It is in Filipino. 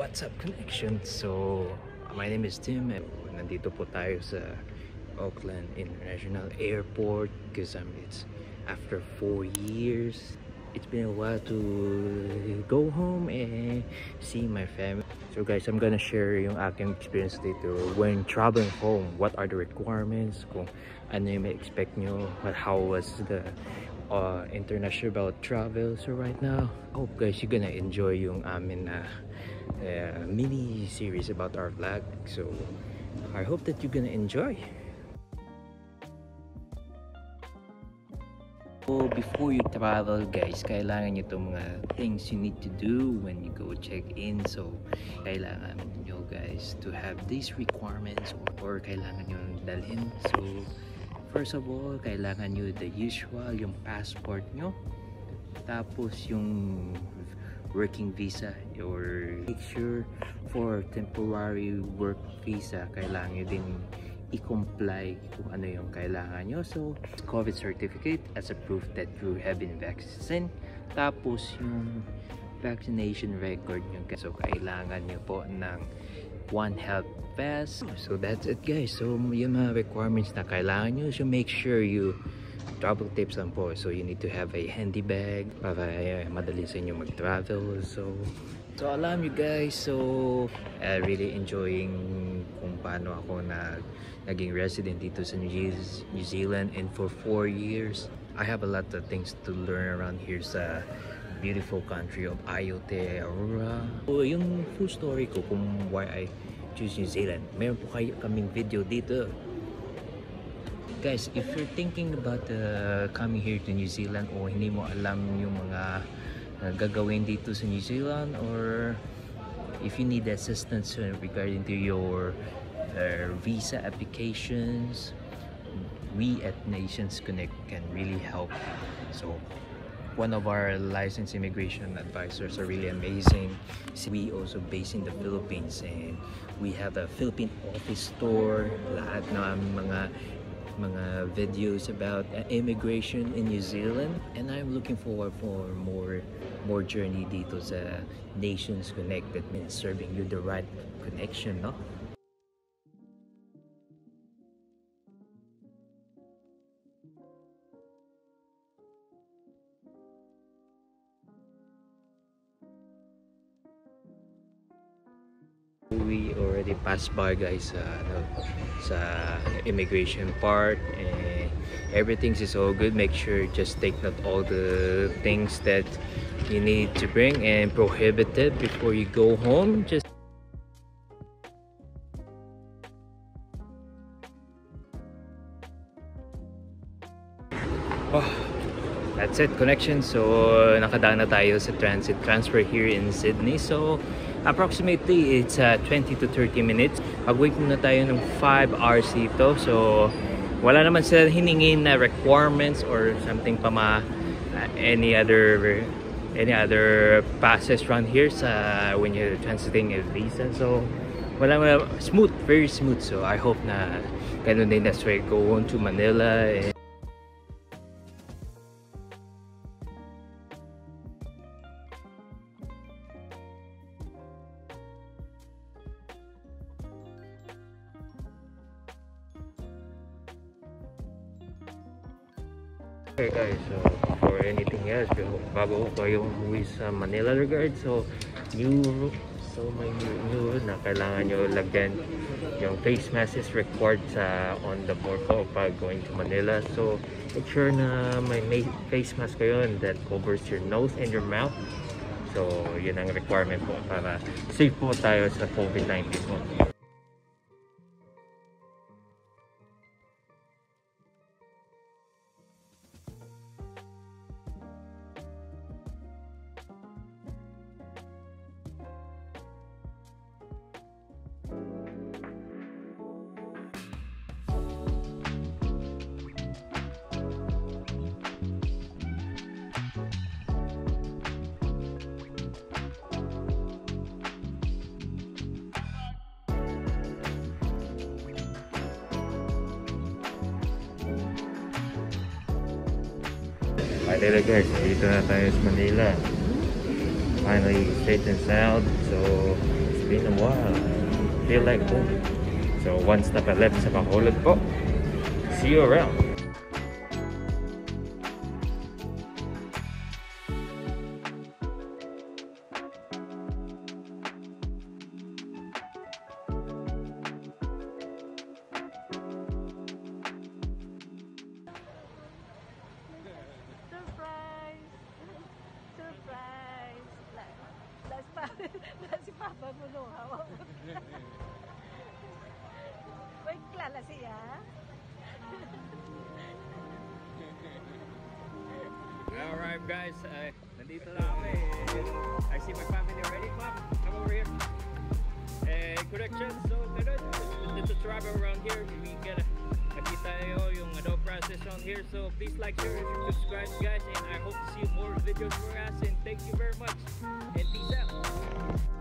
What's up connection? So, my name is Tim and nandito po tayo sa Oakland International Airport because um, it's after four years. It's been a while to go home and see my family. So guys, I'm gonna share yung aking experience dito when traveling home. What are the requirements? Kung ano yung may expect nyo? What, how was the uh, international travel? So right now, hope guys you're gonna enjoy yung amin na uh, mini series about our vlog. So I hope that you're gonna enjoy. So before you travel guys, kailangan nyo itong mga things you need to do when you go check in. So kailangan nyo guys to have these requirements or, or kailangan nyo dalhin. So first of all, kailangan nyo the usual, yung passport nyo. Tapos yung working visa or sure for temporary work visa kailangan nyo din i-comply kung ano yung kailangan nyo. So COVID certificate as a proof that you have been vaccinated tapos yung vaccination record nyo. So kailangan nyo po ng One Health Pass so that's it guys so yung mga requirements na kailangan nyo so make sure you travel tips lang po. So, you need to have a handy bag para uh, madali sa inyo mag-travel. So, so alam you guys, so uh, really enjoying kung paano ako na naging resident dito sa New Zealand and for 4 years. I have a lot of things to learn around here sa beautiful country of Aote, Aurora. So, yung full story ko kung why I choose New Zealand. Meron po kayo kaming video dito guys if you're thinking about uh, coming here to New Zealand o hindi mo alam yung mga uh, gagawin dito sa New Zealand or if you need assistance regarding to your uh, visa applications we at Nations Connect can really help so one of our licensed immigration advisors are really amazing we also based in the Philippines and we have a Philippine office store lahat ng mga mga videos about uh, immigration in New Zealand. And I'm looking forward for more more journey dito sa Nations Connected means serving you the right connection no we already passed by guys ano, sa immigration part and everything is all good. Make sure just take note all the things that you need to bring and prohibited before you go home. Just oh, that's it connection so nakadaan na tayo sa transit transfer here in Sydney. So approximately it's uh, 20 to 30 minutes. Mag-wait muna tayo ng 5 hours dito. So wala naman sila hiningin na requirements or something pa ma uh, any other any other passes around here sa when you're transiting a visa. So wala wala smooth very smooth. So I hope na ganun din that's why go on to Manila and Okay guys, so for anything else, bago kayo umuwi sa Manila regard, so new so may new, new na kailangan nyo lagyan yung face mask is required sa on the board ko pag going to Manila. So make sure na may, may face mask kayo that covers your nose and your mouth. So yun ang requirement po para safe po tayo sa COVID-19 po. Manila guys, dito na tayo sa Manila. Finally safe and sound. So, been a while. Feel like home. So one step left sa Bacolod po. See you around. si Papa mo no, hawak. Wait, klala siya. Alright guys, uh, nandito na kami. I see my family already. Mom, come over here. Eh, correction. So, ganun. Just to travel around here. We get a nakita process on here so please like share and subscribe guys and i hope to see more videos for us and thank you very much and peace out.